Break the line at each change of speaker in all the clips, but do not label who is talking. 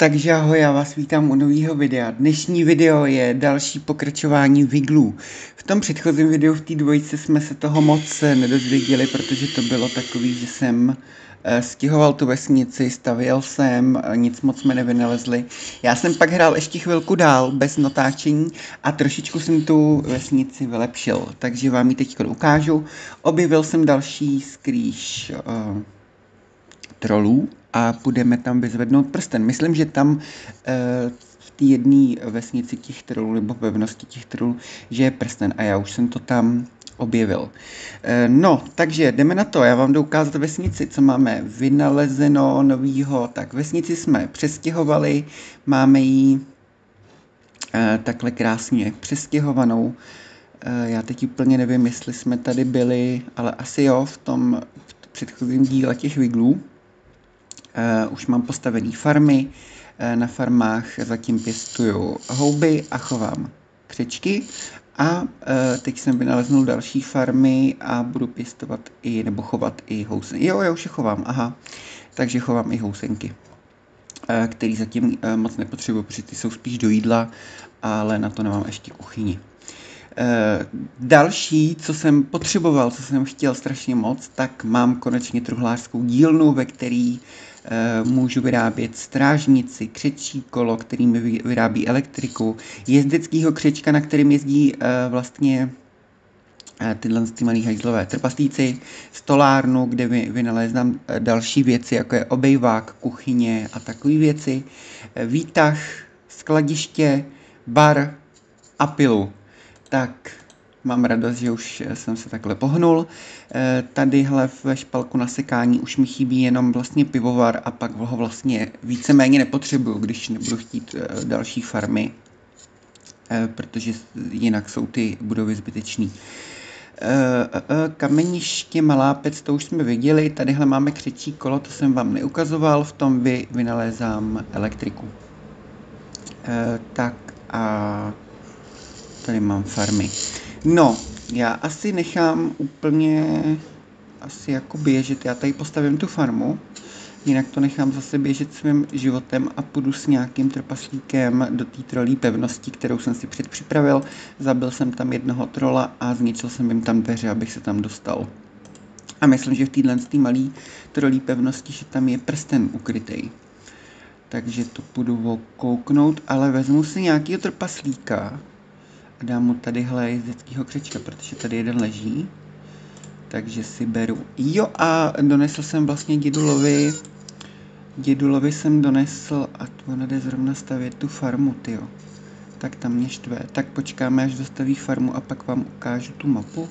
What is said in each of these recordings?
Takže ahoj, já vás vítám u nového videa. Dnešní video je další pokračování Wiglu. V tom předchozím videu v té dvojice jsme se toho moc nedozvěděli, protože to bylo takový, že jsem eh, stěhoval tu vesnici, stavěl jsem, nic moc jsme nevynalezli. Já jsem pak hrál ještě chvilku dál, bez natáčení a trošičku jsem tu vesnici vylepšil, takže vám ji teď ukážu. Objevil jsem další skrýš uh, trolů, a půjdeme tam vyzvednout prsten. Myslím, že tam e, v té jedné vesnici těch trolů nebo pevnosti těch trolů, že je prsten a já už jsem to tam objevil. E, no, takže jdeme na to. Já vám jdu ukázat vesnici, co máme vynalezeno novýho. Tak vesnici jsme přestěhovali, máme ji e, takhle krásně přestěhovanou. Já teď úplně nevím, jestli jsme tady byli, ale asi jo, v tom předchozím díle těch viglů. Uh, už mám postavený farmy, uh, na farmách zatím pěstuju houby a chovám křečky a uh, teď jsem vynaleznul další farmy a budu pěstovat i, nebo chovat i housenky. Jo, já už je chovám, aha. Takže chovám i housenky, který zatím moc nepotřebuji, protože ty jsou spíš do jídla, ale na to nemám ještě kuchyni. Další, co jsem potřeboval, co jsem chtěl strašně moc, tak mám konečně truhlářskou dílnu, ve který Eh, můžu vyrábět strážnici, křečí kolo, kterým vyrábí elektriku, jezdeckýho křečka, na kterým jezdí eh, vlastně eh, tyhle ty malý hajzlové trpaslíci, stolárnu, kde vy, vynaléznám další věci, jako je obejvák, kuchyně a takové věci, výtah, skladiště, bar a pilu. Tak Mám radost, že už jsem se takhle pohnul. Eh, tadyhle ve špalku na sekání už mi chybí jenom vlastně pivovar a pak ho vlastně víceméně nepotřebuju, když nebudu chtít eh, další farmy, eh, protože jinak jsou ty budovy zbytečný. Kameniště Malá pec, to už jsme viděli, tadyhle máme křečí kolo, to jsem vám neukazoval, v tom vy vynalézám elektriku. Tak a tady mám farmy. No, já asi nechám úplně asi jako běžet. Já tady postavím tu farmu, jinak to nechám zase běžet svým životem a půjdu s nějakým trpaslíkem do té trolí pevnosti, kterou jsem si předpřipravil. Zabil jsem tam jednoho trola a zničil jsem jim tam dveře, abych se tam dostal. A myslím, že v téhle malé trolí pevnosti, že tam je prsten ukrytý. Takže to půjdu kouknout, ale vezmu si nějakého trpaslíka, dám mu tadyhle jezdeckýho křečka, protože tady jeden leží. Takže si beru. Jo a donesl jsem vlastně dědulovi, dědulovi jsem donesl a tu ona jde zrovna stavět tu farmu, tyjo. Tak tam mě štve. Tak počkáme, až dostaví farmu a pak vám ukážu tu mapu.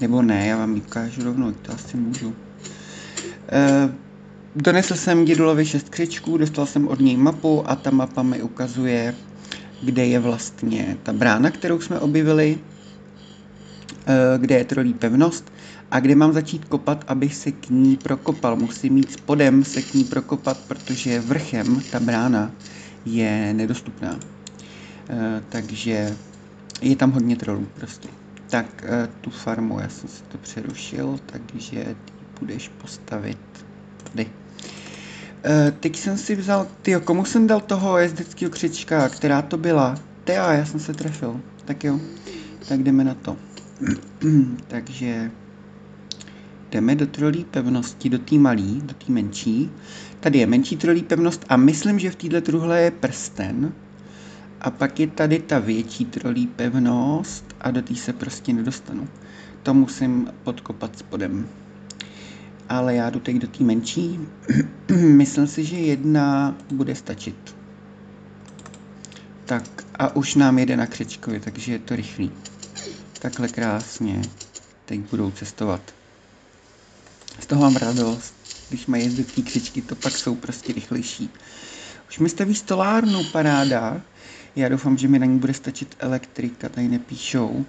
Nebo ne, já vám ji ukážu rovnou, to asi můžu. E, donesl jsem dědulovi šest křečků, dostal jsem od něj mapu a ta mapa mi ukazuje kde je vlastně ta brána, kterou jsme objevili, eh, kde je trolí pevnost a kde mám začít kopat, abych se k ní prokopal. Musím mít spodem se k ní prokopat, protože vrchem ta brána je nedostupná. Eh, takže je tam hodně trolů prostě. Tak eh, tu farmu, já jsem si to přerušil, takže ty budeš postavit tady. Uh, teď jsem si vzal, ty komu jsem dal toho jezdeckého křička, která to byla? Tea, já jsem se trefil. Tak jo, tak jdeme na to. Takže jdeme do trolí pevnosti, do té malý, do té menší. Tady je menší trolí pevnost a myslím, že v této truhle je prsten. A pak je tady ta větší trolí pevnost a do té se prostě nedostanu. To musím podkopat spodem ale já jdu teď do té menší. Myslím si, že jedna bude stačit. Tak a už nám jede na křečkovi, takže je to rychlý. Takhle krásně. Teď budou cestovat. Z toho mám radost. Když mají jezdit křičky, to pak jsou prostě rychlejší. Už mi staví stolárnu, paráda. Já doufám, že mi na ní bude stačit elektrika, tady nepíšou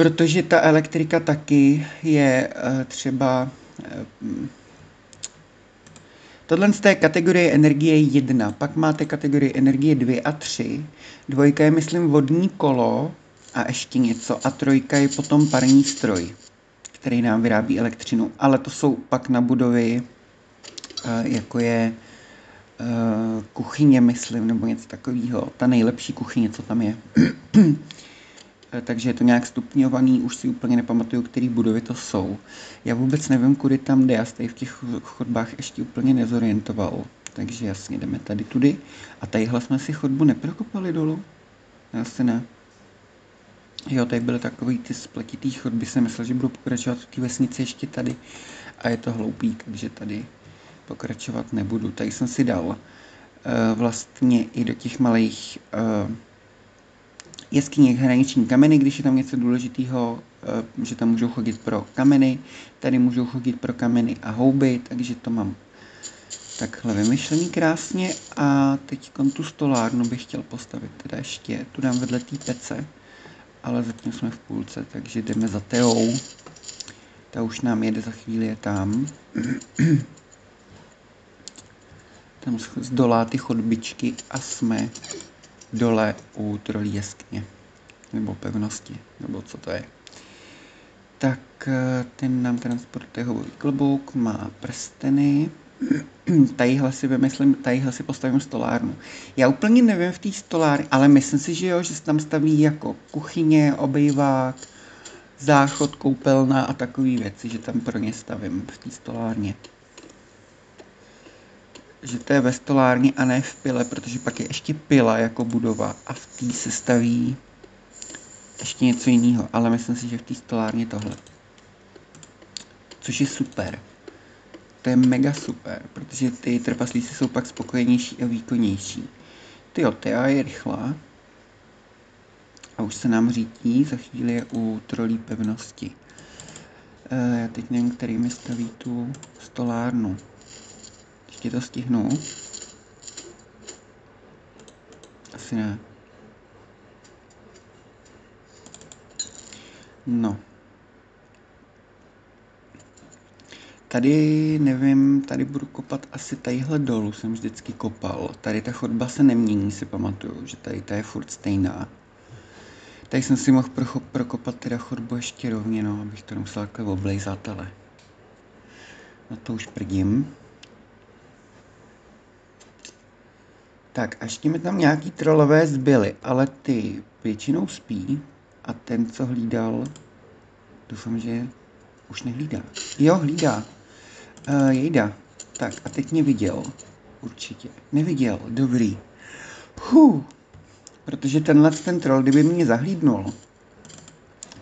protože ta elektrika taky je uh, třeba uh, Tohle z té kategorie energie 1, pak máte kategorii energie 2 a 3. Dvojka je, myslím, vodní kolo a ještě něco. A trojka je potom parní stroj, který nám vyrábí elektřinu. Ale to jsou pak na budovy, uh, jako je kuchyně, myslím, nebo něco takového. Ta nejlepší kuchyně, co tam je. takže je to nějak stupňovaný, už si úplně nepamatuju, který budovy to jsou. Já vůbec nevím, kudy tam jde, já se v těch chodbách ještě úplně nezorientoval. Takže jasně, jdeme tady tudy. A tadyhle jsme si chodbu neprokopali dolů? Asi ne. Jo, tady byly takový ty spletitý chodby, jsem myslel, že budu pokračovat v té vesnici ještě tady. A je to hloupý, takže tady pokračovat nebudu. Tady jsem si dal uh, vlastně i do těch malých uh, jeskyně hraniční kameny, když je tam něco důležitého, uh, že tam můžou chodit pro kameny, tady můžou chodit pro kameny a houby, takže to mám takhle vymyšlený krásně a teď tu stolárnu bych chtěl postavit teda ještě, tu dám vedle té pece, ale zatím jsme v půlce, takže jdeme za Teou. Ta už nám jede za chvíli, je tam. tam zdolá ty chodbičky a jsme dole u trolí jeskyně. Nebo pevnosti, nebo co to je. Tak eh, ten nám transportuje hovový klobouk, má prsteny. tadyhle si vymyslím, tadyhle si postavím stolárnu. Já úplně nevím v té stolárně, ale myslím si, že jo, že se tam staví jako kuchyně, obejvák, záchod, koupelna a takové věci, že tam pro ně stavím v té stolárně. Že to je ve stolárně a ne v pile, protože pak je ještě pila jako budova a v té se staví ještě něco jiného, ale myslím si, že v té stolárně tohle. Což je super. To je mega super, protože ty trpaslíci jsou pak spokojenější a výkonnější. Ty jo, Tea je rychlá. A už se nám řítí, za chvíli je u trolí pevnosti. E, já teď nevím, který mi staví tu stolárnu. Ještě to stihnu. Asi ne. No, Tady nevím, tady budu kopat asi tadyhle dolů jsem vždycky kopal. Tady ta chodba se nemění, si pamatuju, že tady ta je furt stejná. Tady jsem si mohl pro, prokopat teda chodbu ještě rovně, no, abych to nemusel takhle oblejzat, ale na to už prdím. Tak a ještě mi tam nějaký trolové zbyly, ale ty většinou spí a ten, co hlídal, doufám, že už nehlídá. Jo, hlídá. Uh, jejda. Tak a teď mě viděl. Určitě. Neviděl. Dobrý. Huh. Protože tenhle ten troll, kdyby mě zahlídnul,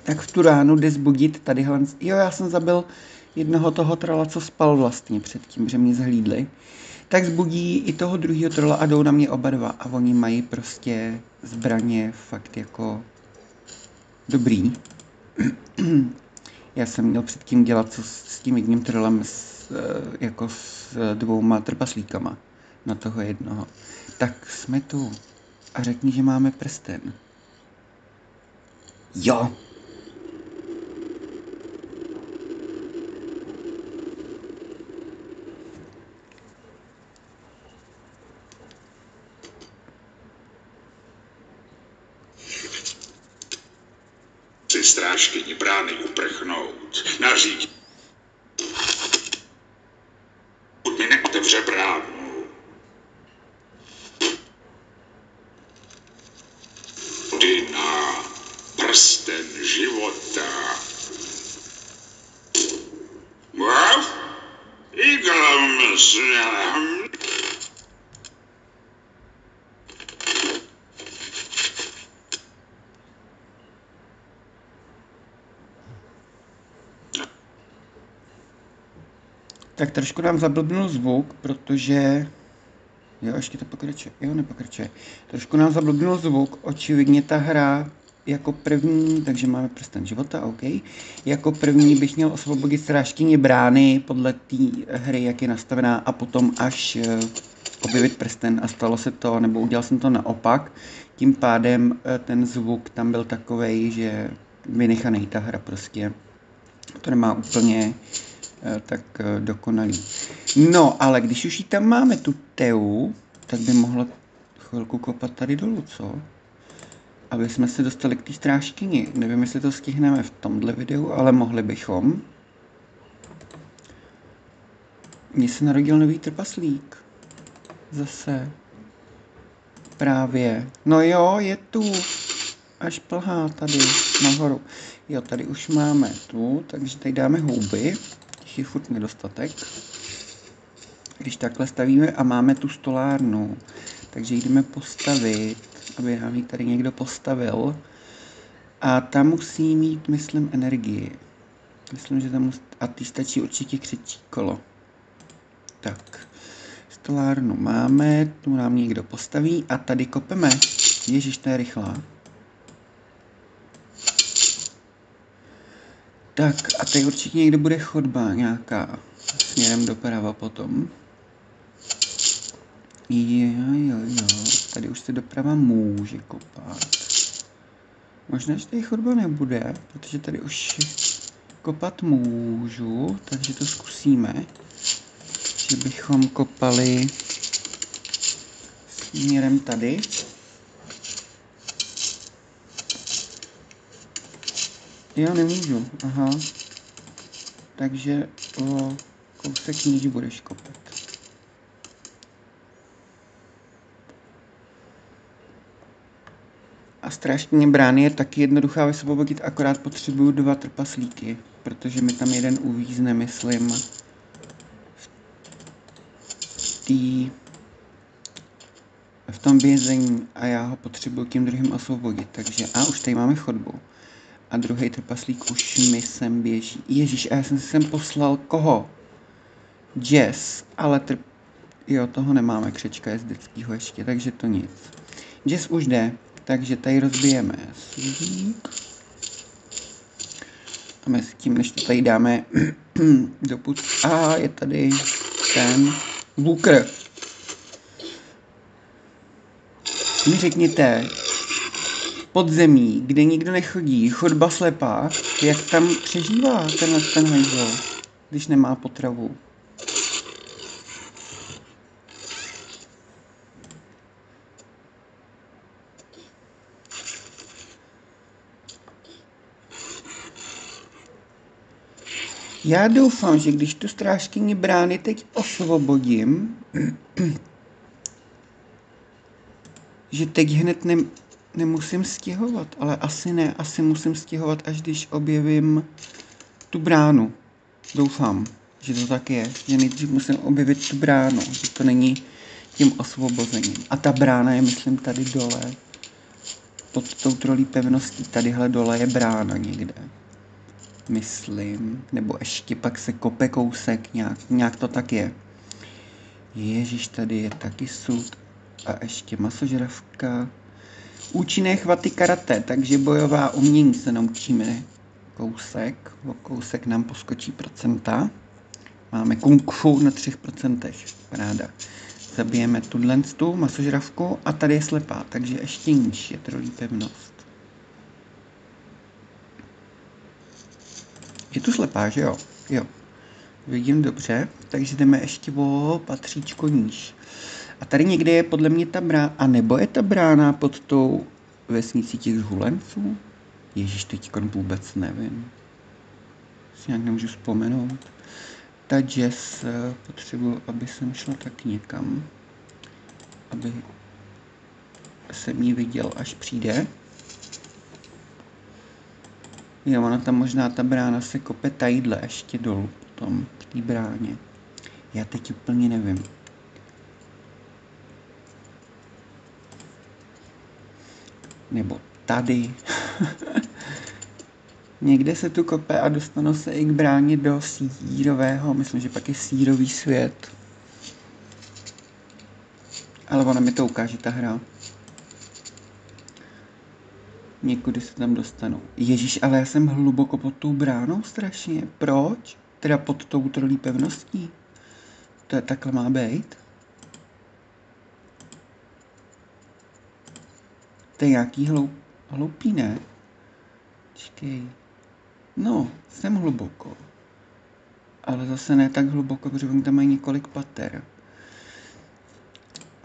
tak v tu ránu jde zbudit tady Jo, já jsem zabil jednoho toho trola, co spal vlastně předtím, že mě zhlídli. Tak zbudí i toho druhého trola a jdou na mě oba dva. A oni mají prostě zbraně fakt jako dobrý. já jsem měl předtím dělat co s tím jedním trolem s Eh, jako s dvouma trpaslíkama na toho jednoho. Tak jsme tu. A řekni, že máme prsten. Jo.
Si strážkyni brány uprchnout, nařídit otevře bránu. Dina, prsten života. Iglam
Tak trošku nám zablbnul zvuk, protože... Jo, ještě to pokračuje. Jo, nepokračuje. Trošku nám zablbnul zvuk, očividně ta hra jako první, takže máme prsten života, OK. Jako první bych měl osvobodit strážkyni brány podle té hry, jak je nastavená a potom až uh, objevit prsten a stalo se to, nebo udělal jsem to naopak. Tím pádem uh, ten zvuk tam byl takovej, že vynechaný ta hra prostě. To nemá úplně Eh, tak eh, dokonalý. No, ale když už ji tam máme, tu Teu, tak by mohla chvilku kopat tady dolů, co? Aby jsme se dostali k té strážkyni. Nevím, jestli to stihneme v tomhle videu, ale mohli bychom. Mně se narodil nový trpaslík. Zase. Právě. No jo, je tu. Až plhá tady nahoru. Jo, tady už máme tu, takže tady dáme houby. Je furt nedostatek. Když takhle stavíme a máme tu stolárnu, takže jdeme postavit, aby nám ji tady někdo postavil. A tam musí mít, myslím, energii. Myslím, že tam musí... A ty stačí určitě křečí kolo. Tak. Stolárnu máme, tu nám někdo postaví a tady kopeme. Ježíš, to je rychlá. Tak a tady určitě někde bude chodba nějaká směrem doprava potom. Jo, jo, jo, tady už se doprava může kopat. Možná, že tady chodba nebude, protože tady už kopat můžu, takže to zkusíme. Že bychom kopali směrem tady. Jo, nemůžu, aha. Takže o kousek níž budeš kopat. A strážkyně brány je taky jednoduchá vysvobodit, akorát potřebuju dva trpaslíky, protože mi tam jeden uvízne, myslím, v tý, v tom vězení a já ho potřebuji tím druhým osvobodit. Takže a už tady máme chodbu. A druhý trpaslík už mi sem běží. Ježíš, a já jsem si sem poslal koho? Jess, ale trp... Jo, toho nemáme, křečka je z dětského ještě, takže to nic. Jess už jde, takže tady rozbijeme svík. A mezi tím, než to tady dáme do put... A je tady ten Booker. Mi řekněte, podzemí, kde nikdo nechodí, chodba slepá, jak tam přežívá tenhle ten hajzel, když nemá potravu. Já doufám, že když tu strážkyni brány teď osvobodím, že teď hned ne, nemusím stěhovat, ale asi ne, asi musím stěhovat, až když objevím tu bránu. Doufám, že to tak je, že nejdřív musím objevit tu bránu, že to není tím osvobozením. A ta brána je, myslím, tady dole, pod tou trolí pevností, tadyhle dole je brána někde myslím, nebo ještě pak se kope kousek, nějak, nějak to tak je. Ježíš, tady je taky sud a ještě masožravka. Účinné chvaty karate, takže bojová umění se naučíme kousek, o kousek nám poskočí procenta. Máme kung fu na 3%, ráda. Zabijeme tuhle tu masožravku a tady je slepá, takže ještě níž je trolí pevnost. Je tu slepá, že jo? Jo. Vidím dobře, takže jdeme ještě o patříčko níž. A tady někde je podle mě ta brána, a nebo je ta brána pod tou vesnicí těch zhulenců? Ježíš, teď vůbec nevím. Si nějak nemůžu vzpomenout. Ta Jess eh, potřebuji, aby jsem šla tak někam, aby jsem ji viděl, až přijde. Jo, ona tam možná ta brána se kope tadyhle ještě dolů potom v té bráně. Já teď úplně nevím. Nebo tady. Někde se tu kope a dostanu se i k bráně do sírového, myslím, že pak je sírový svět. Ale ona mi to ukáže, ta hra. Někudy se tam dostanu. Ježíš, ale já jsem hluboko pod tou bránou strašně. Proč? Teda pod tou trolí pevností. To je takhle má být? To je nějaký hloup, hloupý, ne? Čekej. No, jsem hluboko. Ale zase ne tak hluboko, protože oni tam mají několik pater.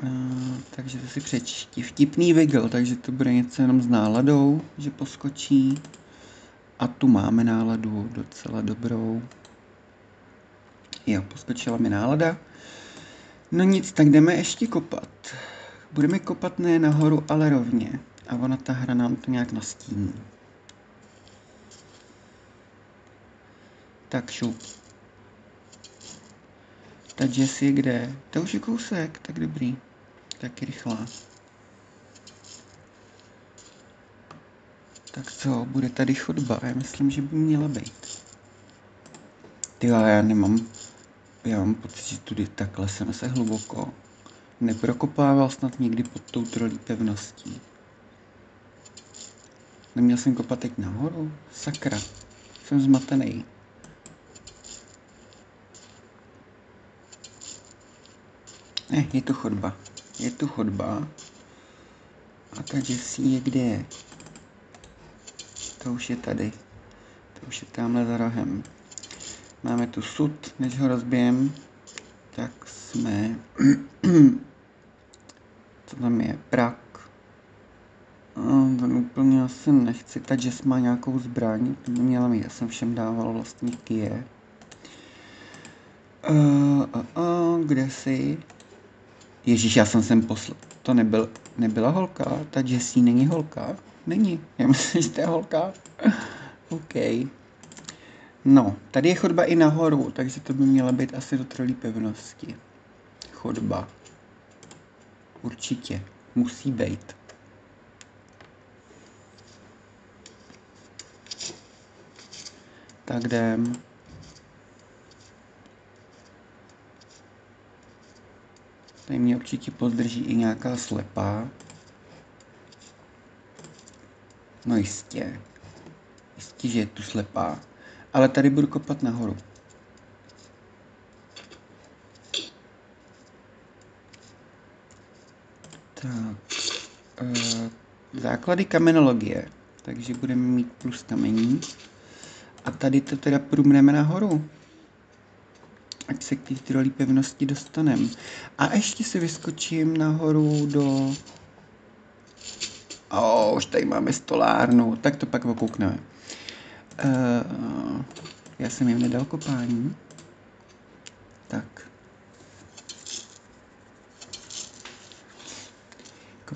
Uh, takže to si přečti. Vtipný wiggle, takže to bude něco jenom s náladou, že poskočí. A tu máme náladu docela dobrou. Jo, poskočila mi nálada. No nic, tak jdeme ještě kopat. Budeme kopat ne nahoru, ale rovně. A ona ta hra nám to nějak nastíní. Tak šup. Ta Jess je kde? To už je kousek, tak dobrý. Taky rychlá. Tak co, bude tady chodba? Já myslím, že by měla být. Ty já nemám, já mám pocit, že tudy takhle jsem se hluboko neprokopával snad nikdy pod tou trolí pevností. Neměl jsem kopat teď nahoru? Sakra, jsem zmatený. Ne, je tu chodba. Je tu chodba. A ta Jessie je kde? To už je tady. To už je tamhle za rohem. Máme tu sud, než ho rozbijem. Tak jsme... Co tam je? Prak. ten úplně asi nechci. Ta Jess má nějakou zbraň. To měla mít. Já jsem všem dával vlastní kije. Uh, uh, uh, kde jsi? Ježíš, já jsem sem posl... To nebyl, nebyla holka? Ta Jessie není holka? Není. Já myslím, že to je holka. OK. No, tady je chodba i nahoru, takže to by měla být asi do trolí pevnosti. Chodba. Určitě. Musí být. Tak jdem. Tady mě určitě pozdrží i nějaká slepá. No jistě. Jistě, že je tu slepá. Ale tady budu kopat nahoru. Tak. E, základy kamenologie. Takže budeme mít plus kamení. A tady to teda průmneme nahoru. Ať se k té trolí pevnosti dostanem. A ještě si vyskočím nahoru do... O, už tady máme stolárnu. Tak to pak okoukneme. Uh, já jsem jim nedal kopání. Tak.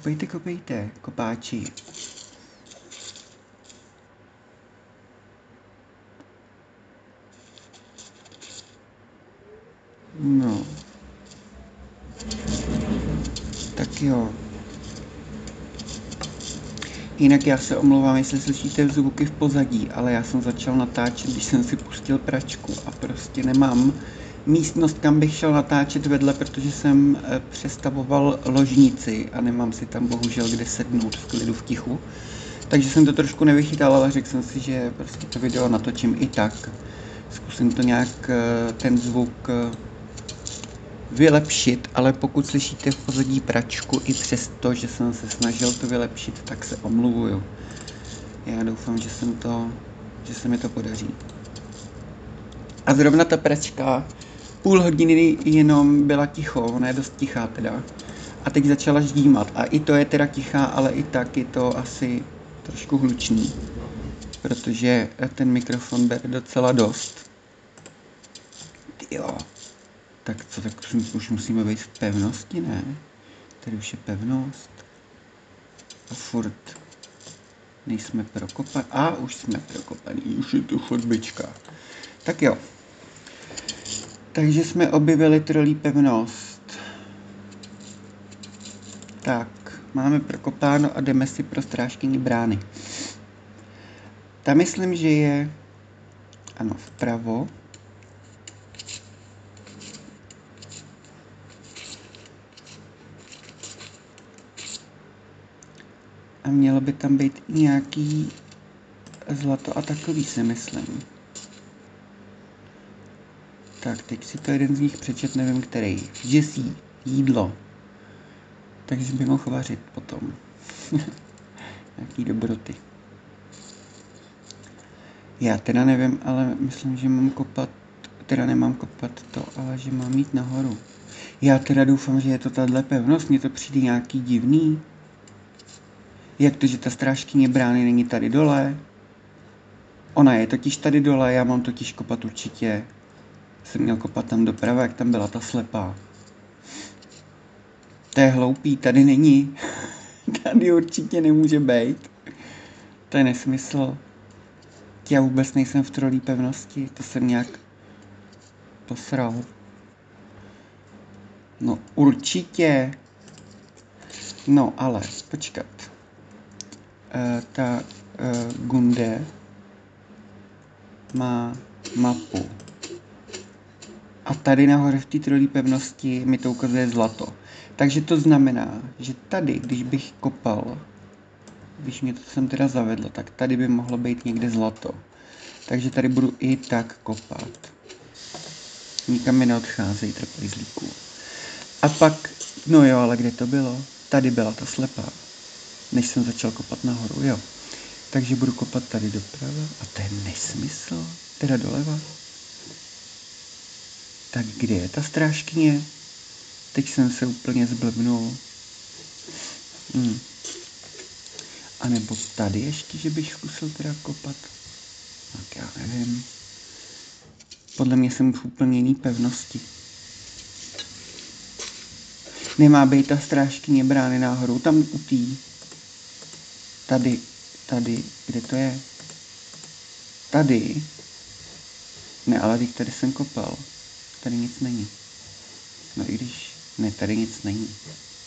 Kopejte, kopejte, kopáči. No. Tak jo. Jinak já se omlouvám, jestli slyšíte zvuky v pozadí, ale já jsem začal natáčet, když jsem si pustil pračku a prostě nemám místnost, kam bych šel natáčet vedle, protože jsem eh, přestavoval ložnici a nemám si tam bohužel kde sednout v klidu v tichu. Takže jsem to trošku nevychytal, ale řekl jsem si, že prostě to video natočím i tak. Zkusím to nějak eh, ten zvuk eh, vylepšit, ale pokud slyšíte v pozadí pračku i přesto, že jsem se snažil to vylepšit, tak se omluvuju. Já doufám, že, jsem to, že se mi to podaří. A zrovna ta pračka půl hodiny jenom byla ticho, ona je dost tichá teda. A teď začala ždímat. A i to je teda tichá, ale i tak je to asi trošku hlučný. Protože ten mikrofon bere docela dost. Jo. Tak co, tak už musíme být v pevnosti, ne? Tady už je pevnost. A furt nejsme prokopaní. A už jsme prokopaní, už je tu chodbička. Tak jo. Takže jsme objevili trolí pevnost. Tak, máme prokopáno a jdeme si pro strážkyni brány. Tam myslím, že je ano, vpravo. A mělo by tam být nějaký zlato a takový si myslím. Tak, teď si to jeden z nich přečet, nevím který. Žesí, jídlo. Takže by mohl vařit potom. Nějaký dobroty. Já teda nevím, ale myslím, že mám kopat, teda nemám kopat to, ale že mám jít nahoru. Já teda doufám, že je to tahle pevnost, mně to přijde nějaký divný. Jak to, že ta strážkyně brány není tady dole? Ona je totiž tady dole, já mám totiž kopat určitě. Jsem měl kopat tam doprava, jak tam byla ta slepá. To je hloupý, tady není. Tady určitě nemůže být. To je nesmysl. Já vůbec nejsem v trolí pevnosti, to jsem nějak posral. No určitě. No ale, počkat. E, ta e, Gunde má mapu. A tady nahoře v té trolí pevnosti mi to ukazuje zlato. Takže to znamená, že tady, když bych kopal, když mě to sem teda zavedlo, tak tady by mohlo být někde zlato. Takže tady budu i tak kopat. Nikam mi neodcházejí trpězlíků. A pak, no jo, ale kde to bylo? Tady byla ta slepá. Než jsem začal kopat nahoru, jo. Takže budu kopat tady doprava. A to je nesmysl. Teda doleva. Tak kde je ta strážkyně? Teď jsem se úplně zblbnul. Hmm. A nebo tady ještě, že bych zkusil teda kopat. Tak já nevím. Podle mě jsem v úplně jiný pevnosti. Nemá být ta strážkyně brány náhodou tam u tý. Tady, tady, kde to je? Tady. Ne, ale teď tady jsem kopal. Tady nic není. No i když, ne, tady nic není.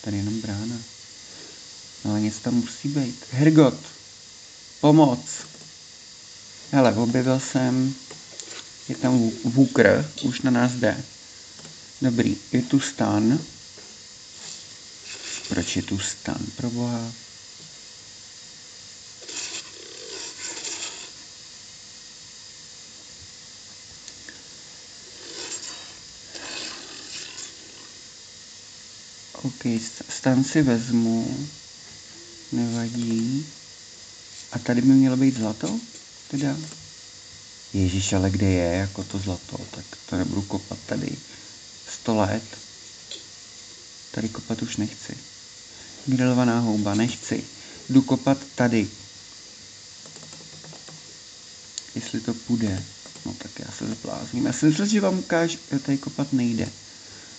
Tady jenom brána. No ale něco tam musí být. Hergot, pomoc. Hele, objevil jsem, je tam Vukr, už na nás jde. Dobrý, je tu stan. Proč je tu stan, pro boha? OK, stan si vezmu. Nevadí. A tady by mělo být zlato? Teda? Ježíš, ale kde je jako to zlato? Tak to nebudu kopat tady. Sto let. Tady kopat už nechci. Grilovaná houba, nechci. Jdu kopat tady. Jestli to půjde. No tak já se zblázním. Já si myslím, že vám ukážu, že tady kopat nejde.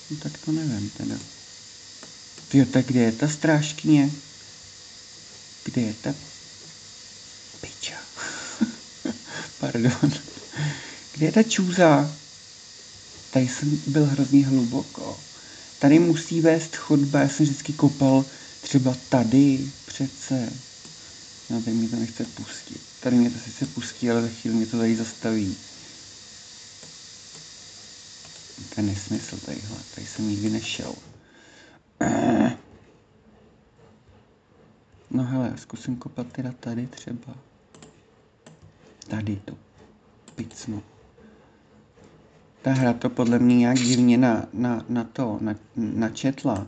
No tak to nevím teda. Jo, tak kde je ta strážkyně? Kde je ta piča? Pardon. Kde je ta čůza? Tady jsem byl hrozně hluboko. Tady musí vést chodba, já jsem vždycky kopal třeba tady přece. No, tady mě to nechce pustit. Tady mě to sice pustí, ale za chvíli mě to tady zastaví. To je nesmysl tadyhle, tady jsem nikdy nešel. No hele, zkusím kopat teda tady třeba. Tady to picnu. Ta hra to podle mě nějak divně na, na, na to, na, načetla.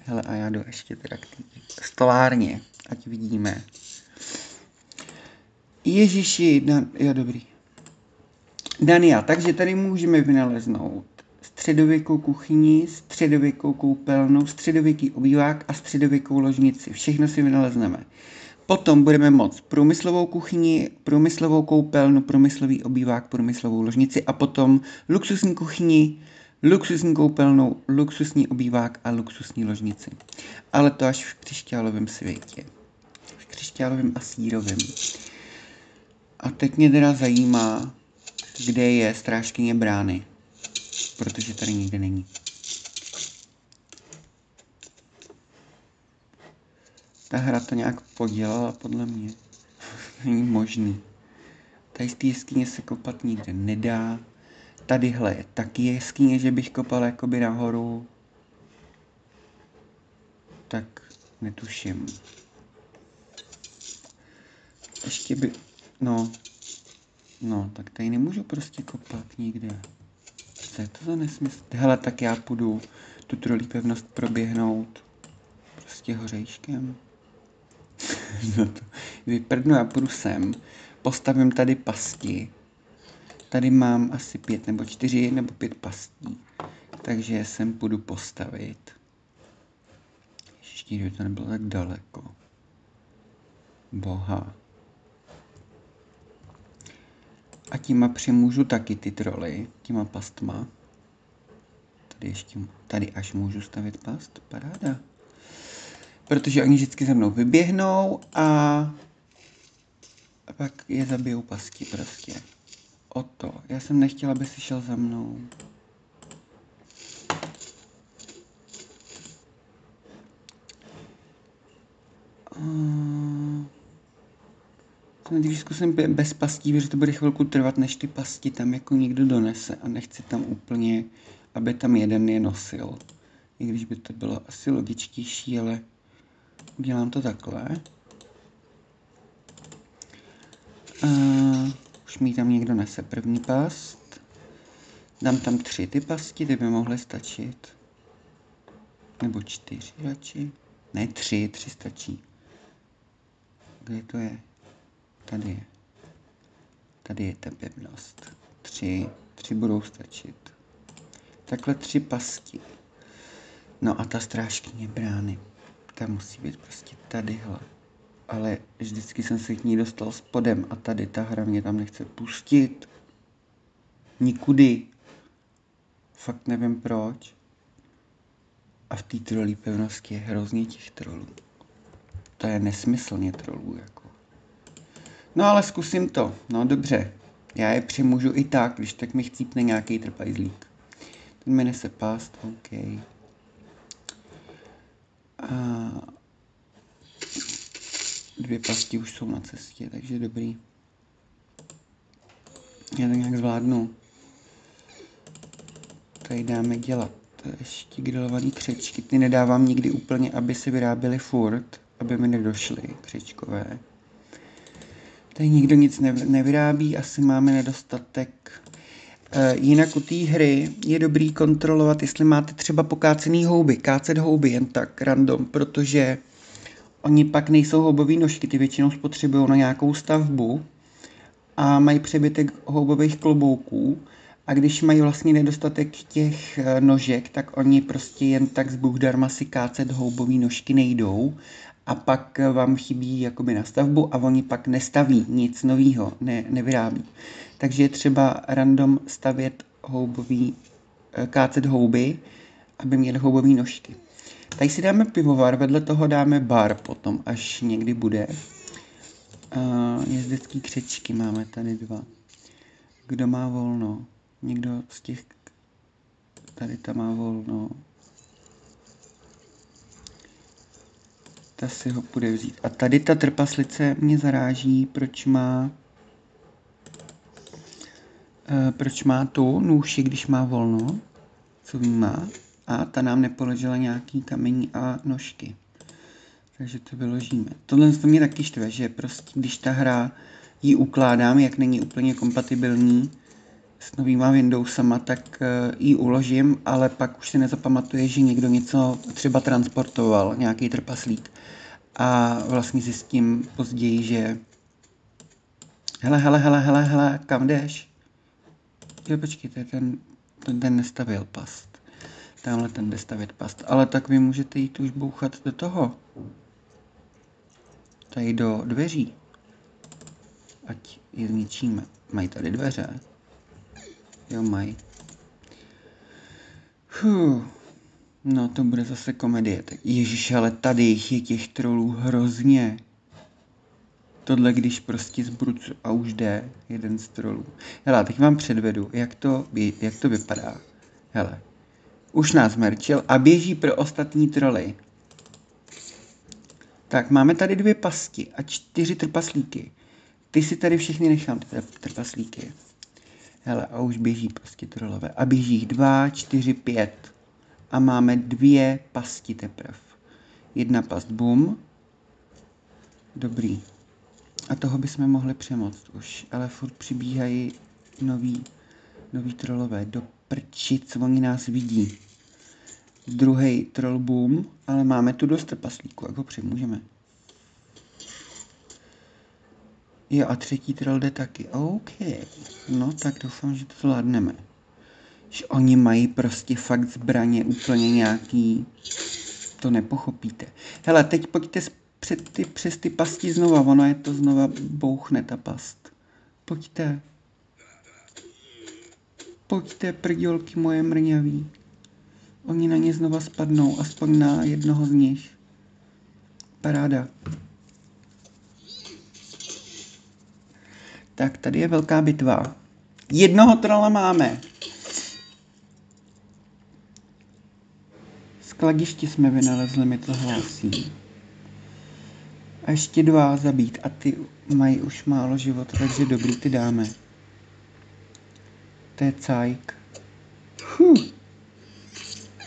Hele, a já jdu ještě teda k té stolárně, ať vidíme. Ježiši, Dan, jo dobrý. Dania, takže tady můžeme vynaleznout středověkou kuchyni, středověkou koupelnu, středověký obývák a středověkou ložnici. Všechno si vynalezneme. Potom budeme moct průmyslovou kuchyni, průmyslovou koupelnu, průmyslový obývák, průmyslovou ložnici a potom luxusní kuchyni, luxusní koupelnu, luxusní obývák a luxusní ložnici. Ale to až v křišťálovém světě. V křišťálovém a sírovém. A teď mě teda zajímá, kde je strážkyně brány protože tady nikde není. Ta hra to nějak podělala podle mě. není možný. Tady z té jeskyně se kopat nikde nedá. Tadyhle je taky jeskyně, že bych kopal jakoby nahoru. Tak netuším. Ještě by... No. No, tak tady nemůžu prostě kopat nikde je to za nesmysl? Hele, tak já půjdu tu trolí pevnost proběhnout prostě hořejškem. no to vyprdnu, já půjdu sem, postavím tady pasti. Tady mám asi pět nebo čtyři nebo pět pastí. Takže sem půjdu postavit. Ještě to nebylo tak daleko. Boha. A těma přemůžu taky ty troly, těma pastma. tady ještě, tady až můžu stavit past, paráda. Protože oni vždycky za mnou vyběhnou a, a pak je zabijou pasti prostě. O to. Já jsem nechtěla, aby si šel za mnou. Uh, nejdřív zkusím bez pastí, protože to bude chvilku trvat, než ty pasti tam jako někdo donese a nechci tam úplně, aby tam jeden je nosil. I když by to bylo asi logičtější, ale udělám to takhle. Uh, už mi tam někdo nese první past. Dám tam tři ty pasti, ty by mohly stačit. Nebo čtyři radši. Ne, tři, tři stačí. Kde to je? Tady. Tady je ta pevnost. Tři, tři budou stačit. Takhle tři pasti. No a ta strážkyně brány. Ta musí být prostě tadyhle. Ale vždycky jsem se k ní dostal spodem a tady ta hra mě tam nechce pustit. Nikudy. Fakt nevím proč. A v té trolí pevnosti je hrozně těch trolů. To je nesmyslně trolů, jako. No ale zkusím to. No dobře. Já je přemůžu i tak, když tak mi chcípne nějaký trpajzlík. Ten mi nese past, OK. A dvě pasti už jsou na cestě, takže dobrý. Já to nějak zvládnu. Tady dáme dělat ještě grilovaný křečky. Ty nedávám nikdy úplně, aby se vyráběly furt, aby mi nedošly křečkové. Tady nikdo nic nevyrábí, asi máme nedostatek. E, jinak u té hry je dobrý kontrolovat, jestli máte třeba pokácený houby, kácet houby jen tak random, protože oni pak nejsou houbové nožky, ty většinou spotřebují na nějakou stavbu a mají přebytek houbových klobouků a když mají vlastně nedostatek těch e, nožek, tak oni prostě jen tak z Bůh darma si kácet houbové nožky nejdou a pak vám chybí jakoby na stavbu a oni pak nestaví nic nového, ne, nevyrábí. Takže je třeba random stavět houbový, eh, kácet houby, aby měli houbové nožky. Tady si dáme pivovar, vedle toho dáme bar potom, až někdy bude. Uh, jezdecký křečky máme tady dva. Kdo má volno? Někdo z těch... Tady ta má volno. Ta si ho bude vzít. A tady ta trpaslice mě zaráží, proč má e, proč má tu nůši, když má volno, co má, a ta nám nepoložila nějaký kamení a nožky. Takže to vyložíme. Tohle to mě taky štve, že prostě když ta hra ji ukládám, jak není úplně kompatibilní s novýma Windowsama, tak e, ji uložím, ale pak už si nezapamatuje, že někdo něco třeba transportoval, nějaký trpaslík a vlastně zjistím později, že hele, hele, hele, hele, hele, kam jdeš? Jo, počkejte, ten, ten, ten nestavil past. Tamhle ten jde stavit past. Ale tak vy můžete jít už bouchat do toho. Tady do dveří. Ať je zničíme. Mají tady dveře. Jo, mají. Fuh. No, to bude zase komedie. Tak Ježíš, ale tady je těch trolů hrozně. Tohle, když prostě zbrucu a už jde jeden z trolů. Hele, teď vám předvedu, jak to, jak to vypadá. Hele, už nás merčil a běží pro ostatní troly. Tak, máme tady dvě pasti a čtyři trpaslíky. Ty si tady všechny nechám, ty trpaslíky. Hele, a už běží prostě trolové. A běží jich dva, čtyři, pět a máme dvě pasti teprv. Jedna past bum. Dobrý. A toho bychom mohli přemoct už, ale furt přibíhají noví, noví trolové. Do prčic, oni nás vidí. Druhý troll boom, ale máme tu dost trpaslíků, jak ho přemůžeme. Jo, a třetí troll jde taky. OK. No, tak doufám, že to zvládneme že oni mají prostě fakt zbraně úplně nějaký, to nepochopíte. Hele, teď pojďte před ty, přes ty pasti znova, ono je to znova bouchne ta past. Pojďte. Pojďte, prdělky moje mrňavý. Oni na ně znova spadnou, aspoň na jednoho z nich. Paráda. Tak, tady je velká bitva. Jednoho trola máme. Skladiště jsme vynalezli, mi to hlásí. A ještě dva zabít a ty mají už málo života, takže dobrý, ty dáme. To je cajk. Huh.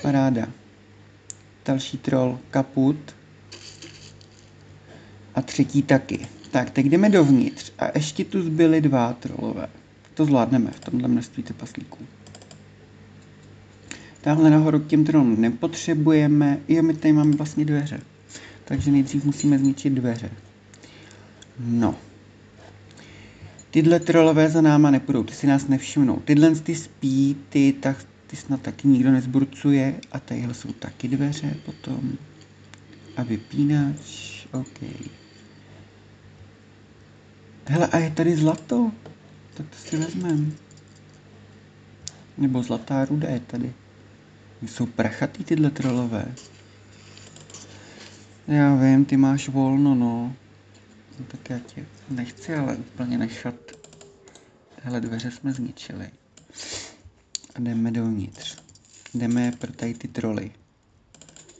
Paráda. Další troll kaput. A třetí taky. Tak, teď jdeme dovnitř. A ještě tu zbyly dva trolové. To zvládneme v tomhle množství trpaslíků. Tamhle nahoru k těm tronům nepotřebujeme. Jo, my tady máme vlastně dveře. Takže nejdřív musíme zničit dveře. No. Tyhle trolové za náma nepůjdou, ty si nás nevšimnou. Tyhle ty spí, ty, tak, ty snad taky nikdo nezburcuje. A tadyhle jsou taky dveře potom. A vypínač, OK. Hele, a je tady zlato. Tak to si vezmem. Nebo zlatá ruda je tady. Jsou prachatý tyhle trolové. Já vím, ty máš volno, no. no tak já tě nechci ale úplně nechat. Hele, dveře jsme zničili. A jdeme dovnitř. Jdeme pro tady ty troly.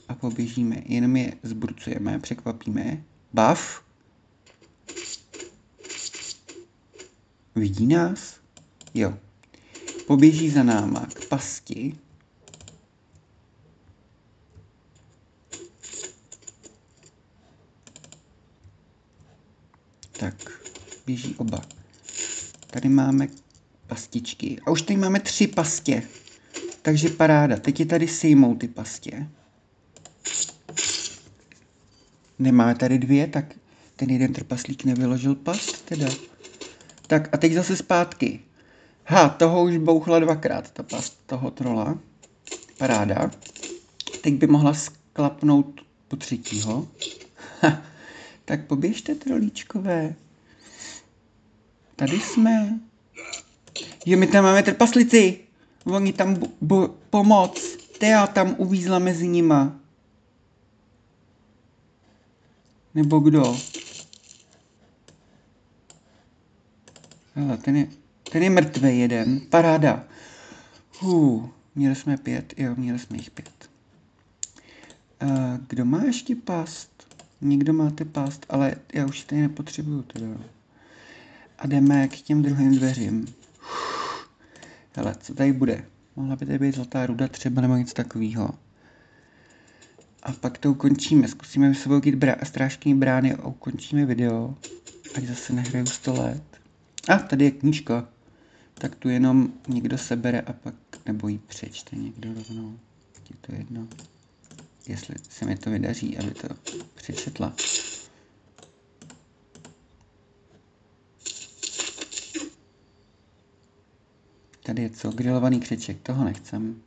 A poběžíme. Jenom je zburcujeme, překvapíme. Bav. Vidí nás? Jo. Poběží za náma k pasti. Tak, běží oba. Tady máme pastičky. A už tady máme tři pastě. Takže paráda. Teď je tady sejmou ty pastě. Nemáme tady dvě, tak ten jeden trpaslík nevyložil past teda. Tak a teď zase zpátky. Ha, toho už bouchla dvakrát, ta past toho trola. Paráda. Teď by mohla sklapnout po třetího. Ha, tak poběžte, trolíčkové. Tady jsme. Jo, my tam máme trpaslici. Oni tam bo- pomoc. Tea tam uvízla mezi nima. Nebo kdo? Hele, ten je, ten je mrtvý jeden. Paráda. Hů, měli jsme pět, jo, měli jsme jich pět. Uh, kdo má ještě past? Někdo máte past, ale já už tady nepotřebuju teda. A jdeme k těm druhým dveřím. Hele, co tady bude? Mohla by tady být zlatá ruda třeba nebo něco takového. A pak to ukončíme. Zkusíme vysvobodit brá- strážkyní brány a ukončíme video. Ať zase nehraju 100 let. A tady je knížka. Tak tu jenom někdo sebere a pak nebo ji přečte někdo rovnou. Je to jedno. Jestli se mi to vydaří, aby to přečetla. Tady je co? Grilovaný křeček, toho nechcem.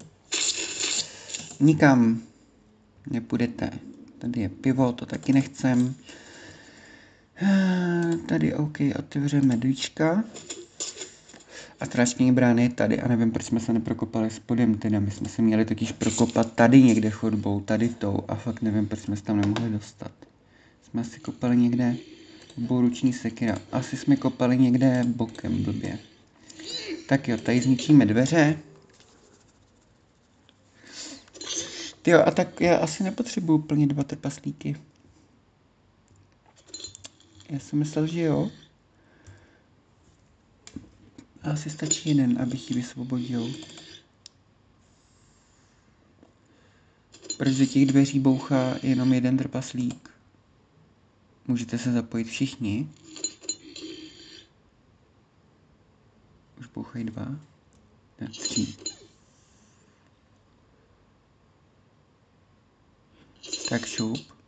Nikam nepůjdete. Tady je pivo, to taky nechcem. Eh, Tady OK, otevřeme dvíčka. A strážkyní brány tady a nevím, proč jsme se neprokopali spodem teda. My jsme se měli totiž prokopat tady někde chodbou, tady tou a fakt nevím, proč jsme se tam nemohli dostat. Jsme si kopali někde ruční sekira. Asi jsme kopali někde bokem blbě. Tak jo, tady zničíme dveře. Jo, a tak já asi nepotřebuju plně dva trpaslíky. Já jsem myslel, že jo. Asi stačí jeden, abych ji vysvobodil. Do těch dveří bouchá jenom jeden trpaslík? Můžete se zapojit všichni? Už bouchají dva? Ne, tři. Tak šup.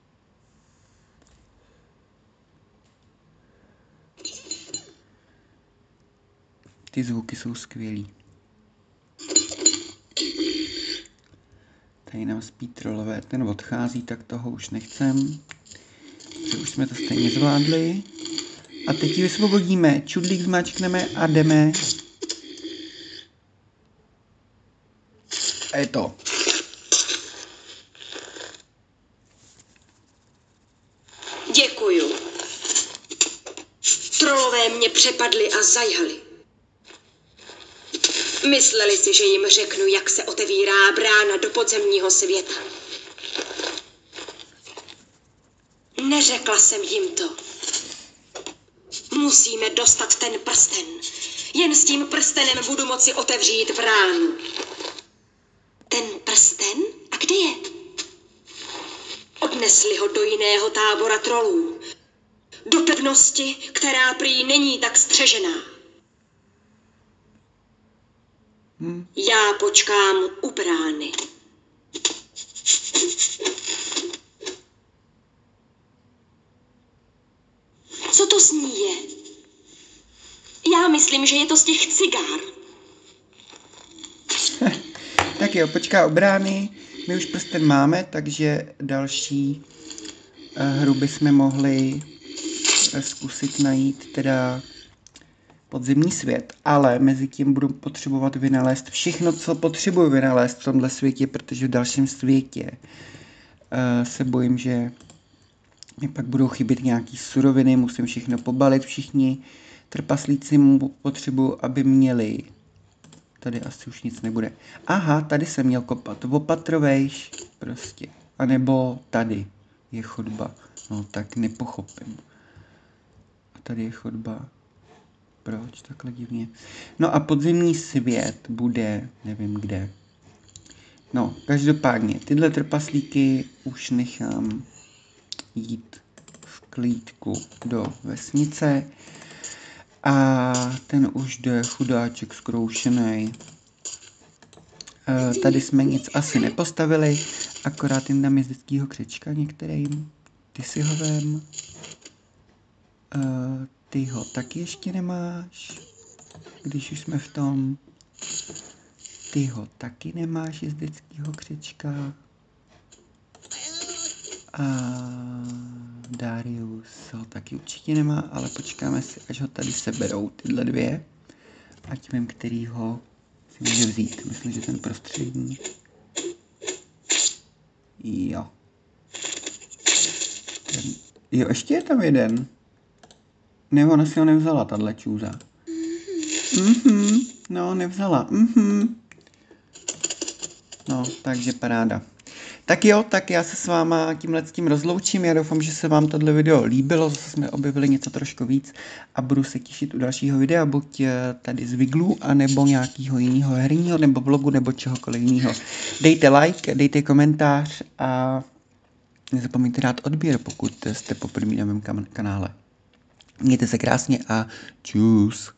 Ty zvuky jsou skvělý. Tady nám spí trolové, ten odchází, tak toho už nechcem. Protože už jsme to stejně zvládli. A teď ji vysvobodíme, čudlík zmáčkneme a jdeme. A je to.
Děkuju. Trolové mě přepadli a zajali. Mysleli si, že jim řeknu, jak se otevírá brána do podzemního světa. Neřekla jsem jim to. Musíme dostat ten prsten. Jen s tím prstenem budu moci otevřít bránu. Ten prsten? A kde je? Odnesli ho do jiného tábora trolů. Do pevnosti, která prý není tak střežená. Já počkám u brány. Co to s ní je? Já myslím, že je to z těch cigár.
Tak jo, počká u brány. My už prsten máme, takže další eh, hru bychom mohli eh, zkusit najít teda podzemní svět, ale mezi tím budu potřebovat vynalézt všechno, co potřebuji vynalézt v tomhle světě, protože v dalším světě uh, se bojím, že mi pak budou chybět nějaký suroviny, musím všechno pobalit, všichni trpaslíci mu potřebuji, aby měli Tady asi už nic nebude. Aha, tady jsem měl kopat. Opatrovejš prostě. A nebo tady je chodba. No tak nepochopím. A tady je chodba. Proč takhle divně? No a podzemní svět bude, nevím kde. No, každopádně, tyhle trpaslíky už nechám jít v klídku do vesnice. A ten už jde chudáček zkroušený. E, tady jsme nic asi nepostavili, akorát jim dám jezdeckýho křečka některým. Ty si ho vem. E, ty ho taky ještě nemáš, když už jsme v tom. Ty ho taky nemáš jezdeckýho křečka. A Darius ho taky určitě nemá, ale počkáme si, až ho tady seberou tyhle dvě. Ať vím, který ho si může vzít. Myslím, že ten prostřední. Jo. Ten... Jo, ještě je tam jeden. Ne, ona si ho nevzala, tahle čůza. Mhm, no, nevzala. Mhm. No, takže paráda. Tak jo, tak já se s váma tímhle s tím rozloučím. Já doufám, že se vám tohle video líbilo, zase jsme objevili něco trošku víc a budu se těšit u dalšího videa, buď eh, tady z Viglu, anebo nějakého jiného herního, nebo blogu, nebo čehokoliv jiného. Dejte like, dejte komentář a nezapomeňte dát odběr, pokud jste poprvé na mém kanále. Mějte se krásně a čus.